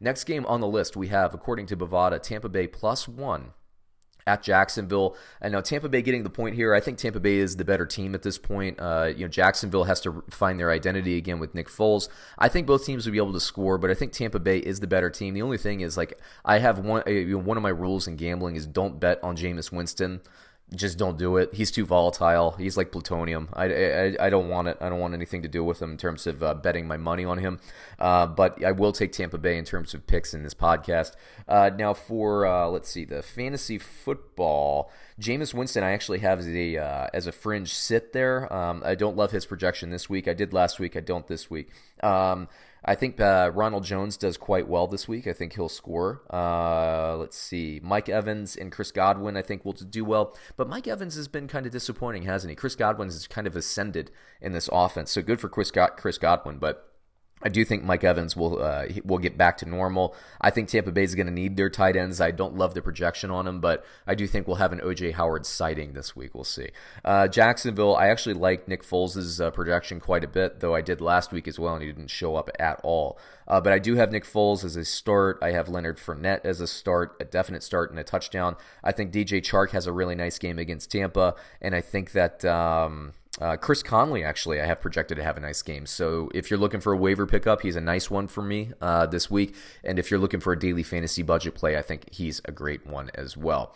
Next game on the list, we have, according to Bovada, Tampa Bay plus one at Jacksonville. And now Tampa Bay getting the point here. I think Tampa Bay is the better team at this point. Uh, you know, Jacksonville has to find their identity again with Nick Foles. I think both teams will be able to score, but I think Tampa Bay is the better team. The only thing is, like, I have one. Uh, you know, one of my rules in gambling is don't bet on Jameis Winston just don't do it. He's too volatile. He's like plutonium. I, I, I don't want it. I don't want anything to do with him in terms of uh, betting my money on him. Uh, but I will take Tampa Bay in terms of picks in this podcast. Uh, now for uh, let's see the fantasy football. Jameis Winston, I actually have as a uh, as a fringe sit there. Um, I don't love his projection this week. I did last week. I don't this week. Um, I think uh, Ronald Jones does quite well this week. I think he'll score. Uh, let's see. Mike Evans and Chris Godwin, I think, will do well. But Mike Evans has been kind of disappointing, hasn't he? Chris Godwin has kind of ascended in this offense. So good for Chris, Chris Godwin. But I do think Mike Evans will uh, will get back to normal. I think Tampa Bay is going to need their tight ends. I don't love the projection on them, but I do think we'll have an OJ Howard sighting this week. We'll see. Uh, Jacksonville, I actually like Nick Foles' uh, projection quite a bit, though I did last week as well, and he didn't show up at all. Uh, but I do have Nick Foles as a start. I have Leonard Fournette as a start, a definite start and a touchdown. I think DJ Chark has a really nice game against Tampa, and I think that. Um, uh, Chris Conley, actually, I have projected to have a nice game. So if you're looking for a waiver pickup, he's a nice one for me uh, this week. And if you're looking for a daily fantasy budget play, I think he's a great one as well.